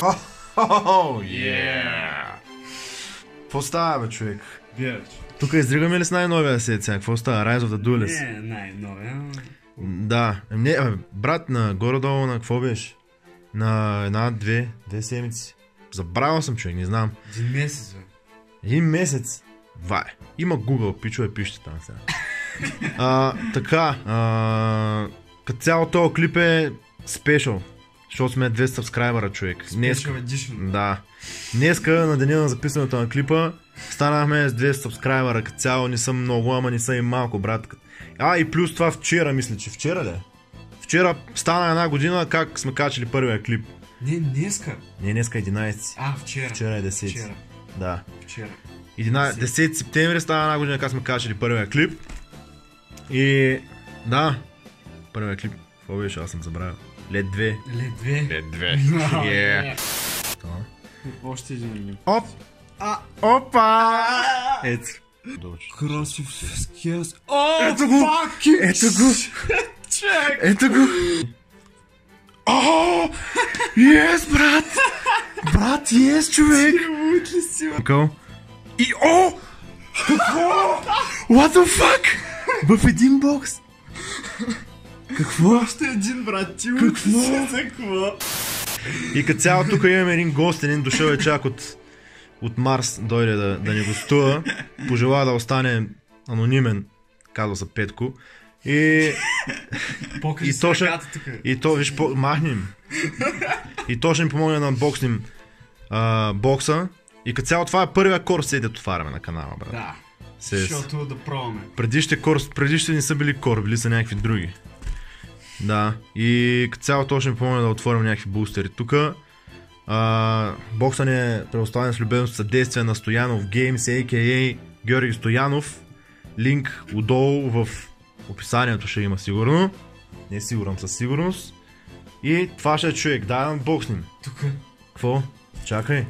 Хо-хо-хо, yeah! Какво става, бе, човек? Бирч. Тук издригаме ли с най-новия сет сега? Какво става? Rise of the Duelist? Не, най-новия. Да. Не, бе, брат, на горе-долу на какво беше? На една, две, две седмици. Забравял съм, човек, не знам. Един месец, бе. Един месец. Вай. Има Google, пичове, пишете там сега. а, така, а, като цяло този клип е спешъл. Защото сме 200 сабскрайбъра, човек. Днес, Special Edition. да. Днеска, на деня на записването на клипа, станахме с 200 сабскрайбъра. Като цяло не са много, ама не са и малко, брат. А, и плюс това вчера, мисля, че вчера ли? е? Вчера стана една година, как сме качали първия клип. Не, днеска. Не, днеска е 11. А, вчера. Вчера е 10. Вчера. Да. Вчера. 11, 10 септември стана една година, как сме качали първия клип. И да, първия клип, какво беше, аз съм забравил. Лед 2. Ле, две. Лед 2. Yeah. Още един линк. Оп! Опа! Ето. Кросовския... О, Ето го! Ето го! Чек! Ето го! О! Yes, брат! Брат, yes, човек! Лут ли си, бе? И о! Какво? What the fuck? В един бокс! Какво? Още един, брат. Ти Какво? За какво? И като цяло тук имаме един гост, един дошъл е чак от, от Марс, дойде да, да ни гостува. Пожела да остане анонимен, казва се Петко. И, Покажи И то ще- и то, виж, по, махнем. И то ще ни помогне да анбокснем а, бокса. И като цяло това е първия корс, седят отваряме на канала, брат. Да. Се- Защото да пробваме. Предишните корс, предишните не са били кор, били са някакви други. Да, и като цяло то ще ми помогне да отворим някакви бустери. Тук бокса ни е предоставен с любезно съдействие на Стоянов Games, a.k.a. Георги Стоянов. Линк отдолу в описанието ще има сигурно. Не е сигурен със сигурност. И това ще е човек, да бокснем. Тук. Какво? Чакай.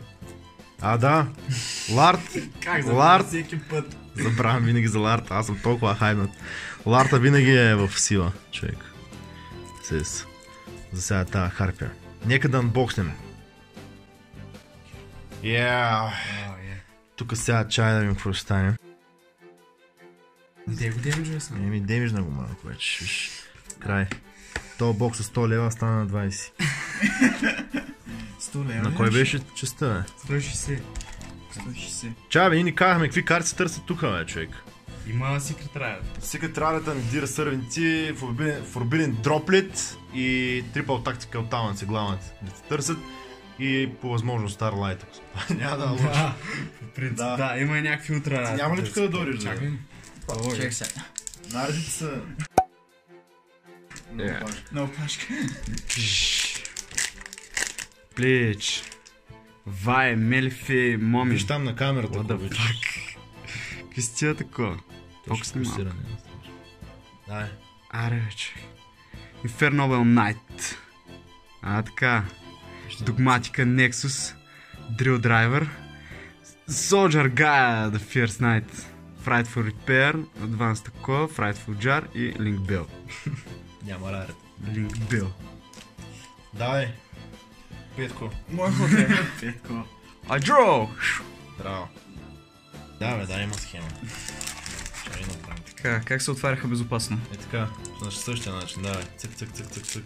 А, да. Ларт. Как за Ларт. всеки път? Забравям винаги за Ларта, аз съм толкова хайнат. Ларта винаги е в сила, човек. С... За сега тази харпия. Нека да анбокснем. Yeah. О, е. Тук сега чай да видим какво ще стане. Де го демиджа съм? Еми, демижна го малко вече. Край. То бокс с 100 лева стана на 20. 100 лева. На кой беше частта, бе? 160. 160. Чай, бе, ние ни казахме какви карти се търсят тук, бе, човек. Има секрет райот. Secret Rarity and Deer Servant Forbidden, Forbidden Droplet и Triple Tactical Talents е главната да се търсят и по възможност Starlight. Няма да лъжа. Да, по принцип. Да. Да, има и някакви утра. Няма ли тук да дойдеш? Чакай. Чек се. Наредите са... Много пашка. Плеч. Вай, Мелифи, Моми. Виж там на камерата. What the ако обичаш. fuck? Какви сте тия такова? Толкова снимам. фокусиране. Да, е. Аре, вече. Infernoble Knight. А, така. Dogmatica Nexus. Drill Driver. Soldier Gaia The First Knight. Frightful Repair. Advanced такова. Frightful Jar и Link Bell. Няма рарет. Link Bell. Давай. Петко. Мой ход е. Петко. I draw! Здраво. Да, бе, да, има схема. Така, как се отваряха безопасно? Е така, на същия начин, давай. Цък, цък, цък, цък, цък.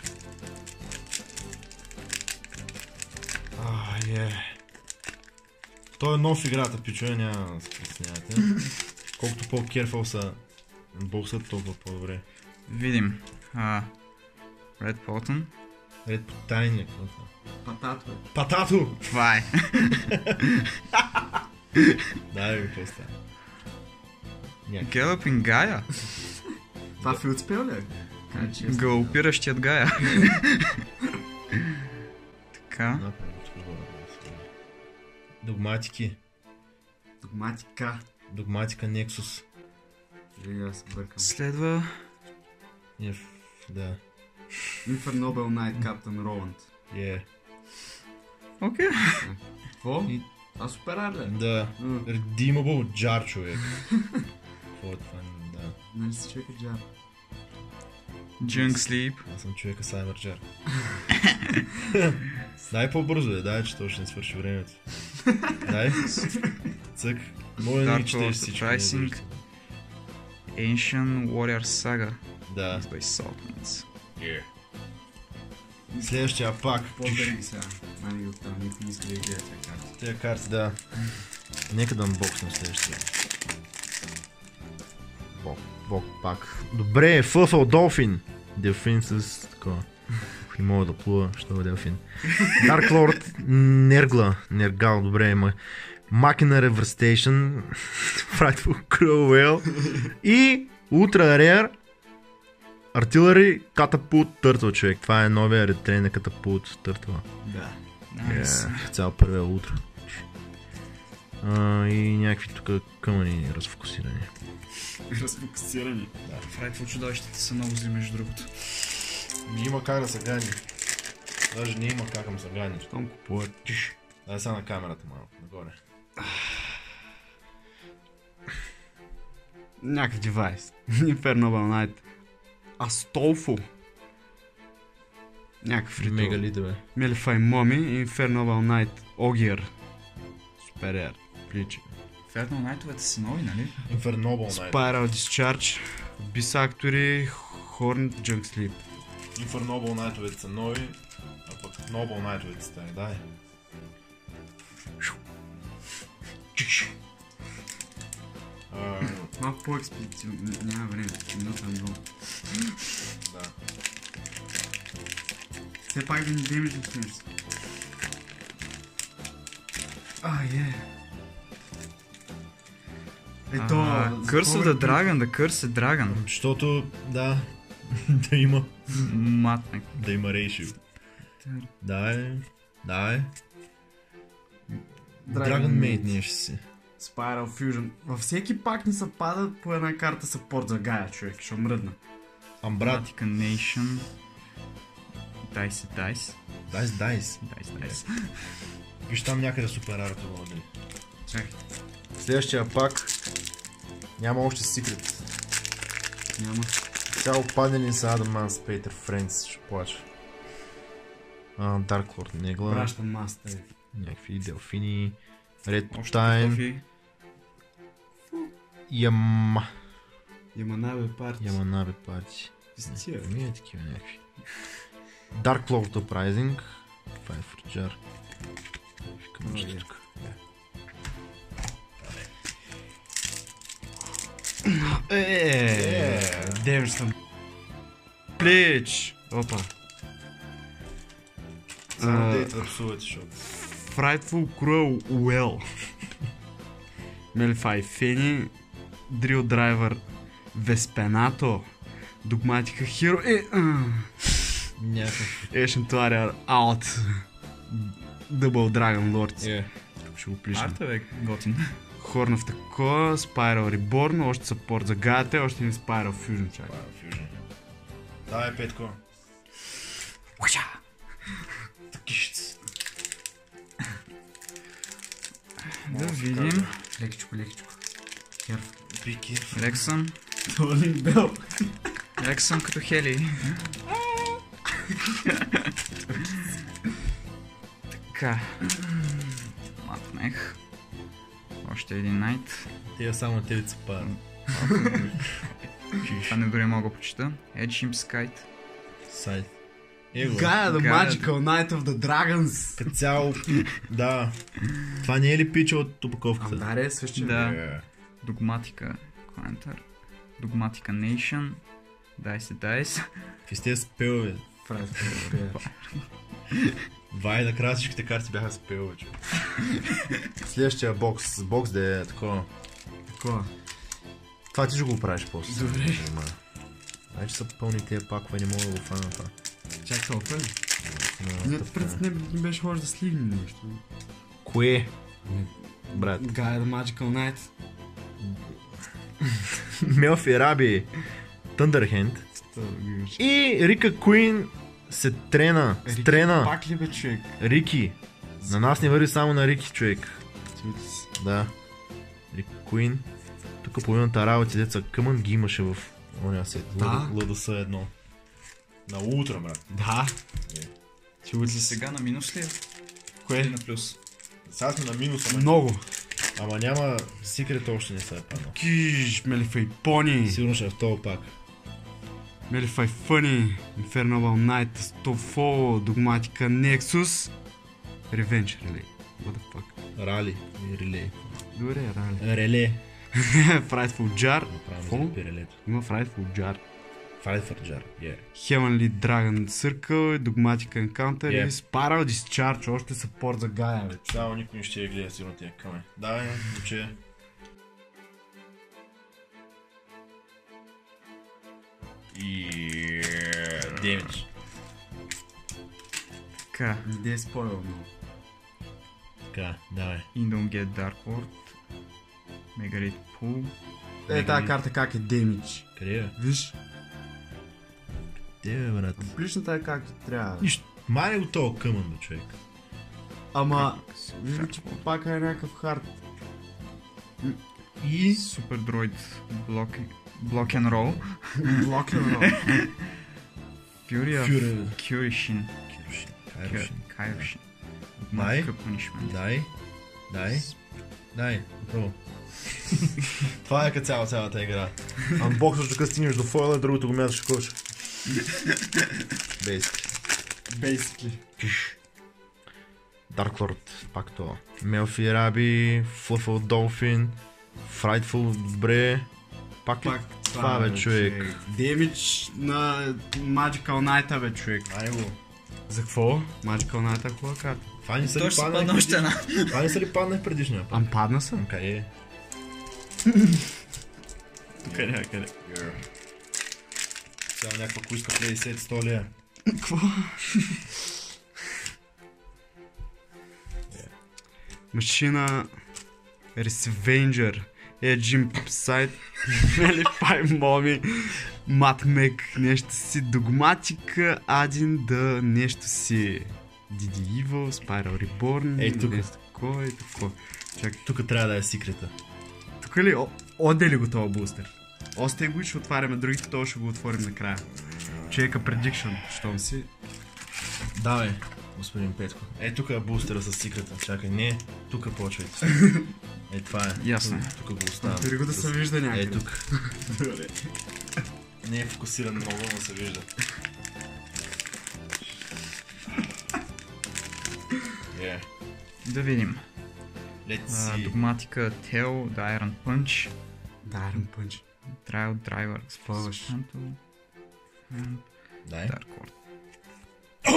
А, е. Той е нов играта, пичове, няма да се притеснявате. Колкото по-керфъл са боксът, толкова по-добре. Видим. А, Red Polton. Ред по тайния, какво това? Патато. Патато! Това е. Дай ви какво става. Galloping Gaia. Това филдспел ли е? Галопиращият Гая. така. Да Догматики. Догматика. Догматика Nexus. Следва... Е, да. Infernoble Knight Captain Roland. Е. Окей. Какво? И- Това супер ли? е? Да. Redeemable Jar, човек. Какво е това? Да. Нали си човека джар? Junk Sleep. Аз съм човека Cyberjar. дай по-бързо, е, дай, че то ще не свърши времето. Дай. Цък. Моля да ги четеш. Rising. не бързо. Ancient Warrior Saga. Да. By Saltmans. Следващия пак. По-бери сега. Мани ги оттам, никой не иска да ги гледа тези карти. Тия карти, да. Нека да анбокснем следващия. Бог, бог пак. Добре, Фъфъл Долфин. Делфин с такова. Не мога да плува, що е Делфин. Dark Lord Нергла. Нергал, добре има. Machina Reverstation. Frightful Crowell. И Ultra Rare Artillery Catapult Turtle, човек. Това е новия ретрейн на Catapult Turtle. Да. Найс. Yeah, цял първия утро. А, и някакви тук къмъни разфокусирани. Разфокусирани. Frightful чудовищата са много зли, между другото. Има как да се гани. Даже не има как да се гани. Щом купуват. Тиш. Дай сега на камерата малко, нагоре. Някакъв девайс. Infernal Night. Астолфо. Някакъв ритуал. Мегалите, бе. Мелифай Моми и Infernal Night Огиер. Супер яр. Пличи. Фернал найтовете са нови, нали? Infernoble Night. Spiral Discharge. Bisactory. Horn Junk Sleep. Infernoble Night-овете са нови, а пък Noble Night-овете стари, дай. Чиш. Малко по-експлицитно. Няма време. Минута много. да. Все пак да ни демиш да снимаш. А, е. Ето, А, Curse of the Dragon, The Curse of Dragon. Защото, да, да има, Матник. да има рейшио. Да е, да е. Dragon Maid ние ще си. Spiral Fusion. Във всеки пак ни се пада по една карта съпорт за Гая, човек. Ще мръдна. Амбрат, Vatican Nation. Dice Dice. дайс, дайс. Dice Dice. Виж там някъде супер арта води. Чакай. Следващия пак няма още секрет. Няма. Цяло паднали са Adamance, Peter Friends, ще плача. А, Dark Lord Негла, Пращам маста. някакви делфини, Red Още Time, картофи. Yama... Яманабе парти. Яманабе парти. Стия. Ами е такива някакви. Dark Lord Uprising. Това е фриджар. Викам Ой. още тук. Е, демш съм. Плич. Опа. Само А, дейте да псувате, защото. Frightful Cruel Well. Мелифай Фени. Drill Driver Веспенато. Догматика. Е, а. Някакъв. Ancient Warrior Out. Double Dragon Lords. Е. Тук ще го плишем. Арта бе, готин. Horn of Spiral Reborn, още съпорт за гата, още не Spiral Fusion чак. Е Fusion. Да, е Петко. Такишец. Да видим. Лекичко, лекичко. Керф. Пики. Лексън. Толин Бел. Лексън като Хели. така. Махнех. Още един найт. Тия само те ли се падат. Това не дори мога да почита. Edge Imp Skite. Сайт. Его. Gaia, the Gaia. Magical Night of the Dragons. Като цяло, да. Това не е ли пича от опаковката? Андаре, същия. Да. Е. Догматика Quantar. Догматика Nation. Dice Dice. Какви сте спелове? Вай, накрая всичките карти бяха спелове, че. Следващия бокс. Бокс да е такова. Такова. Това ти ще го правиш после. Добре. Значи са пълни тези пакове, не мога да го фана това. Чак? На Ние тъпка. пред не, не беше хоже да сливнем нещо. Кое? Брат. Gaia, the Magical Night. Мелфи Раби. Thunderhand. И Рика Куин се трена. Стрена. Пак ли бе човек? Рики. На нас не върви само на Рики, човек. Да. Рик Куин. Тук половината работи, деца къмън ги имаше в ония сет. Да. ЛДС едно. На утро, брат. Да. Е. Чу ли Сега на минус ли е? Кое? на плюс? Сега сме на минус, Много. Ама няма секрет още не се е паднал. Киш, Мелифай Пони. Сигурно ще е в този пак. Мелифай Фъни. Infernal Night. Stofo. Догматика Nexus. Revenge Relay. What the fuck? Рали и релей. Добре, рали. Реле. Frightful Jar. За релето. Има Frightful Jar. Fight for Jar. Yeah. Heavenly Dragon Circle, Dogmatic Encounter Yeah. и Spiral Discharge, още съпорт за Гая. Само никой не ще я гледа сигурно тия къме. Давай, момче. И... Демидж. Така. Не е спойл много. Така, давай. Indon Dark World. Megarate Pool. Е, тази карта как е демидж. Къде е? Виж, Де бе, брат? плишната е както трябва. Нищо. Май го този къмън, бе, човек. Ама, виждам, че пак е някакъв хард. И... Super Droid Block, block and Roll. Блокен, Fury of Fury. Kyushin. Кирушин. Кайрушин. Дай. Punishment. Дай. Дай. Дай. Това е като цяла цялата игра. Анбоксваш докато стигнеш до фойла, другото го мяташ в коша. Бейски. Basically. Dark Lord, пак то. Мелфи Раби, Fluffle Dolphin, Frightful, добре. Пак ли? Пак Това, бе, човек. Демидж на Magical Knight, бе, човек. Ай го. За какво? Magical Knight е хубава карта. Това не са ли падна още една. Това не са ли паднах предишния път? Ам падна са? Къде е? Къде, къде? Сега някаква куиска 50-100 лея. Какво? Машина Ресвенджер Еджим Сайт Мелифай Моми Матмек нещо си Догматика Адин да нещо си Диди Evil, Spiral Reborn Ей, тук. нещо такова и такова. Чакай, Тук трябва да е секрета. тук ли? О, Оде ли го този бустер? Остай го и ще отваряме другите, това ще го отворим накрая. Човека Prediction, щом си. Давай, господин Петко. Е, тук е бустера с секрета. Чакай, не, тук почвайте. Е, това е. Ясно. Тук, тук го оставям. Дори го да се вижда Е, някъде. тук. Не е фокусиран много, но се вижда. Е, Да видим. let's. Догматика Tail, The Iron Punch, Iron Punch. Trial Driver, Спъваш. Дай. Dark World. О,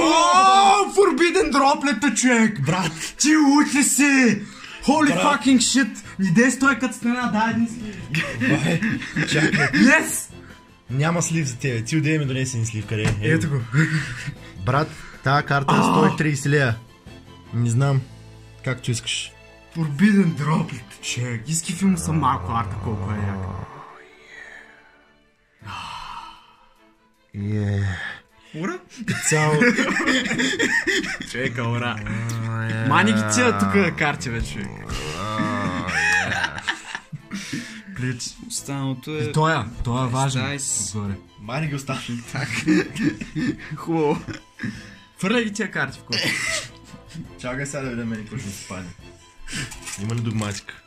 Forbidden Droplet, човек! Брат! Ти луд ли си? Holy Брат. fucking shit! Ни де стой като стена, дай един слив. Бай, чакай. Yes! Няма слив за тебе. Ти отдей ми донеси един слив. Къде е? Ето го. Брат, тази карта е 130 лея. Не знам. Както искаш. Forbidden Droplet, човек. Изкифи му са малко арта, колко е яка. Е. Ура! Цяло. Човека, ура. Мани ги тия тук карти, бе, човек. Плич. Останалото е... И тоя, тоя е важен. Дайс. Отгоре. Мани ги остана. Хубаво. Фърляй ги тия карти в кофе. Чакай сега да видим какво ще се падне. Има ли догматика?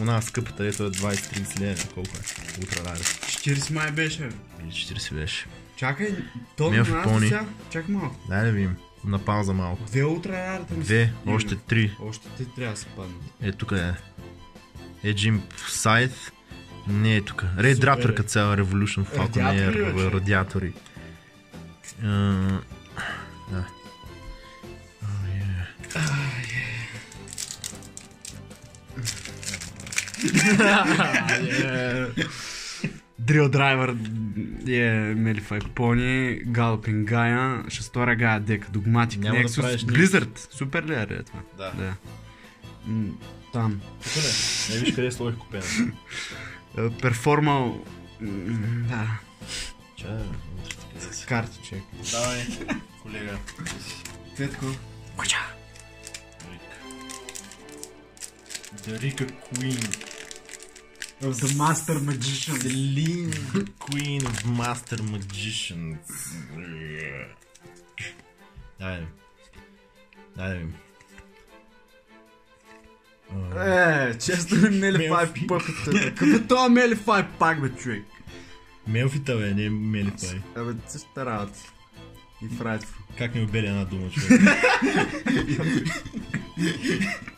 Она скъпата, ето е 20-30 лея. Колко е? Утра раре. 40 май беше, бе. Или 40 беше. Чакай, то Милф на нас сега. Чакай малко. Дай да видим. На пауза малко. Две утра рарата ми Две, са- още три. Още те трябва да се паднат. Е, тук е. Еджим Сайт. Не е тук. Рейд е. като цяла Revolution Falcon Радиатори, Air, човек. радиатори. Да. Е. Drill Driver е Мелифай Пони, Галопин Гая, шестора Гая дека, Догматик Няма да Nexus, правиш нищо. Blizzard. Супер ли е това? Да. Да. Там. Тук не. Не виж къде сложих купена. Е, Перформал... Да. Си. Карти, чек. Давай, колега. Цветко. The Rika Queen. Of the Master Magician. The lean queen of master magicians. Дай ми. Дай ми. Е, често ли Мелифай? Какъв е това Мелифай пак, бе, човек? Мелфита, бе, не Мелифай. Абе, същата работа. И Frightful. Как ми обели една дума, човек?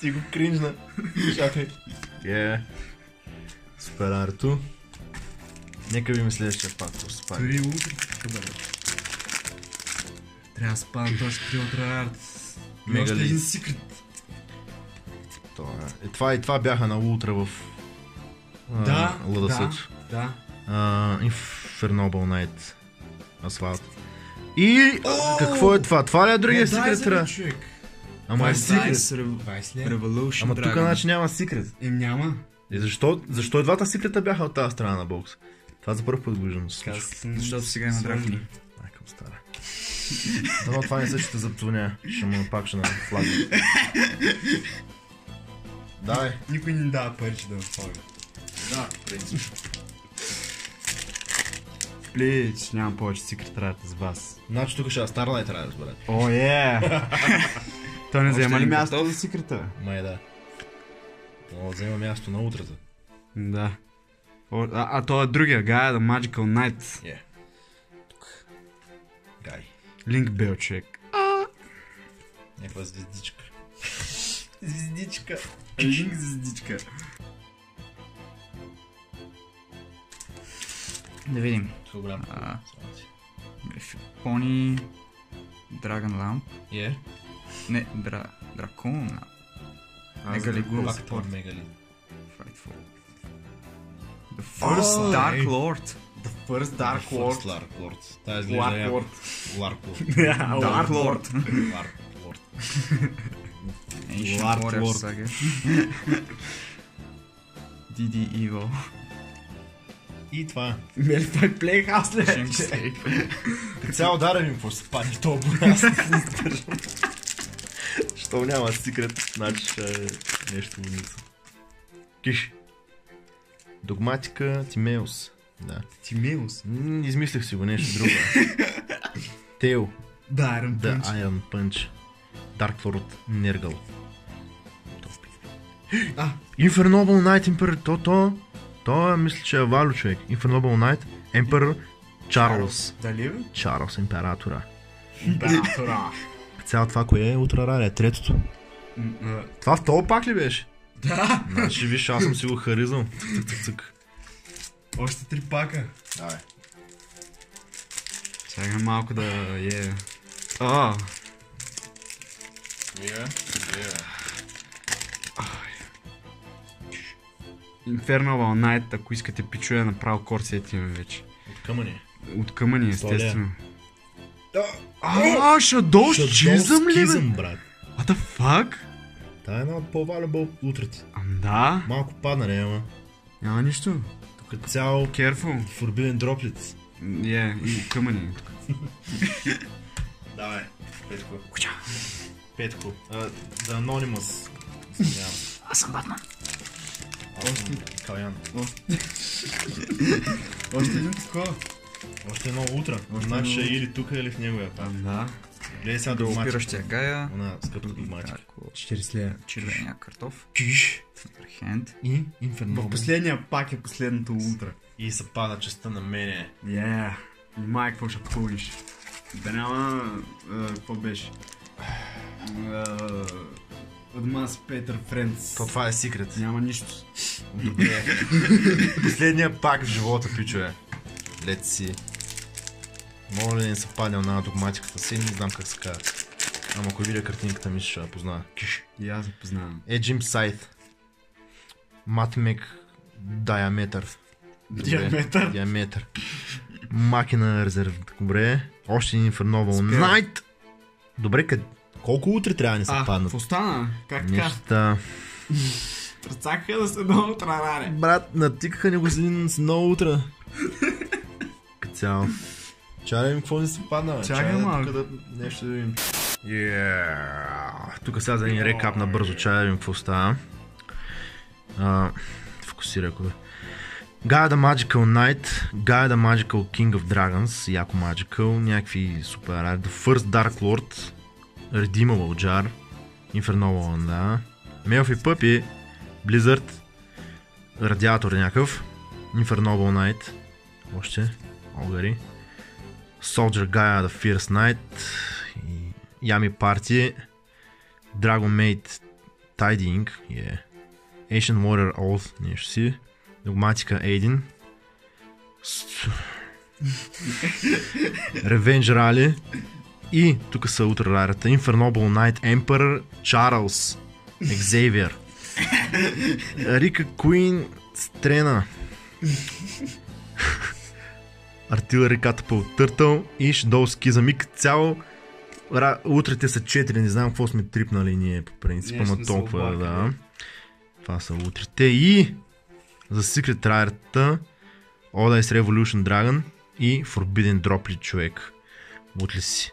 Ти го кринжна. Чакай. Е. Супер арто. Нека видим следващия пак, се пак. Дори утре. Добре. Трябва да спадам този крил арт. Мега Още ли? един секрет. Това е. Е, това и това бяха на ултра в а, Да, да, ЛДС. да. Uh, Infernal Night Асфалт. И какво е това? Това ли е другия секрет? Ама е секрет. 20 лева. Revolution Ама тук значи няма секрет. Им няма. И защо, защо и двата секрета бяха от тази страна на бокс? Това за първ път го виждам. Защото сега има дракони. Майка му стара. Дано това не се ще запзвоня. Ще му напакша на флага. Давай. Никой не дава пари, че да ме фолга. Да, принцип. Плич, нямам повече секрет арт с вас. Значи тук ще е Starlight трябва да разберете. О, е! Той не взема ли място за секрета? Май да. Да взема място на утрата. Да. А, а то е другия, Gaia the Magical Night. Е. Тук. Гай. Линк Бел, човек. Някаква звездичка. Звездичка. Линк звездичка. Да видим. Това е. А. Пони... Dragon Lamp. Е. Не, дра... Дракон Lamp. Да го това мегали. Frightful. The First О, Dark ей. Lord. The First Dark Lord. Lord. Lark Lord. Тая изглежда Lark. Lord. Lark Lord. Dark Lord. Lark Lord. Ancient Lord Warrior Lord. Saga. DD Evil. И това. Мелифай Playhouse ли? Shank е? Stake. Цял дарен им какво се пани в този бой. Аз не издържам. Що няма секрет, значи ще е нещо водница. Киш. Догматика Тимеус. Да. Тимеус. М, Измислих си го нещо друго. Тео. Да, Iron The Punch. Iron Punch. Dark Lord Нергъл. А, Infernoble Knight Emperor. То, то, то мисля, че е Валю човек. Infernoble Knight Emperor Чарлз. дали бе? Чарлз Императора. Императора. Цяло това кое е Ултрарария? Третото. А, Това в този пак ли беше? Да. Значи виж, аз съм си го цък. Още три пака. Давай. Чакай малко да е. О, Infernal Night, ако искате пичуя, направо корсет има вече. От къмъни. От лева. естествено. А, Shadow Schism ли бе? брат. What the fuck? Та е една от по-валюбъл утрати. Ам да. Малко падна, не, ама. Няма нищо. Тук е цял Careful. Forbidden Droplets. Е, и къмъни. Давай, Петко. Петко. Anonymous. Извинявам. Аз съм Батман. Калян. Още един такова. Още едно утро. Още ще е едно или тук, или в неговия пак. Да. Гледай сега До опиращия Гая. Она скъпа. Тако, 40 лева. Червения картоф. Киш. Хенд. И В Infernoble. последния пак е последното утро. И се пада честа на мене. Yeah. И май, какво ще пълниш? Да няма... Какво беше? Адмас Петър Френдс. То това е секрет. Няма нищо. Добре. Последния пак в живота, пичове. Лет си. Моля ли да не се паднал на догматиката си, не знам как се казва. Ама ако видя картинката ми, ще я познава. Киш. И аз го познавам. Еджим Сайт. Матмек Диаметър. Диаметър. Диаметър. Макина резерв. Добре. Още един Спира. Night. Добре, къд... колко утре трябва да ни се А, паднат? какво стана? Как така? Нещата. Прецакаха да се много трараре. Брат, натикаха ни го с един с много утра. Като цяло. Чакай ми, какво ни се падна? Чакай тук да нещо да видим. Yeah. Тук сега за един рекап на бързо, чай да видим какво става. А, фокусирай, ако бе. Gaia the Magical Knight, Gaia the Magical King of Dragons, яко Magical, някакви супер рари. The First Dark Lord, Redeemable Jar, Infernal да. Melfi Puppy, Blizzard, Радиатор някакъв, Infernal Knight, още, Олгари. Soldier Gaia The Fierce Knight, и Yami Party, Dragon Maid Tidying, yeah. Ancient Warrior Oath, нещо си. Догматика Aiden. Revenge Rally. И тук са утре рарата. Infernoble Knight Emperor Charles Xavier. Рика Куин Стрена. Артилари Catapult Turtle и Shadow за миг цяло Ра... Утрите са 4, не знам какво сме трипнали ние по принцип, ама толкова, да. облагали. Това са утрите и за Secret Rare-та Odyssey Revolution Dragon и Forbidden Drop ли човек? Утли си.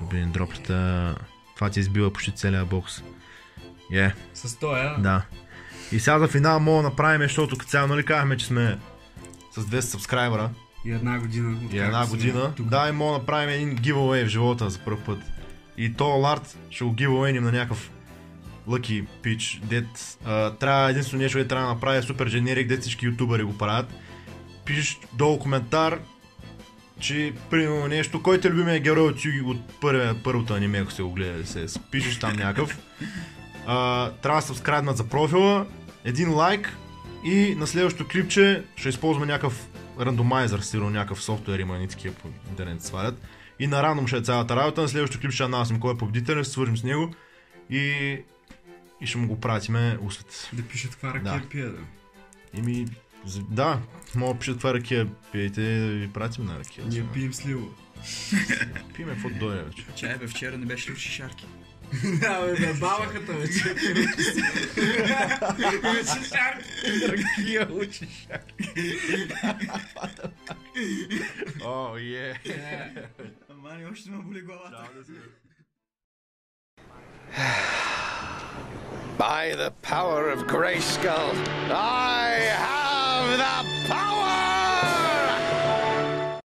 Forbidden Drop това ти избива почти целия бокс. Е, yeah, С тоя. да. И сега за финал мога да направим, защото цяло нали казахме, че сме с 200 сабскрайбера И една година. и една година. Да, и мога да направим един giveaway в живота за първ път. И то ларт ще го giveaway на някакъв Lucky Pitch, дет трябва единствено нещо, което трябва да направи е супер generic, дет всички ютубъри го правят. Пишеш долу коментар, че примерно нещо, който е любимия герой от, Юги- от първия, първото аниме, ако се го гледа, се пишеш там някакъв. Трябва да се скраднат за профила, един лайк и на следващото клипче ще използваме някакъв рандомайзър, сигурно някакъв софтуер има ни такива по интернет свалят. И на рандом ще е цялата работа, на следващото клип ще анонсим кой е победителен, ще свържим с него и, и ще му го пратиме услед. Да пишат каква Да. ракия пие, да. Ими, да, мога да пишат това ракия, пиете да ви пратим на ракия. Ние пием сливо. Пиме какво дойде вече. Чай бе, вчера не беше ли в шишарки? Да, бе, бе, бабахата вече. Ракия учиш. О, е. Мани, още ме боли главата. By the power of Grayskull, I have the power!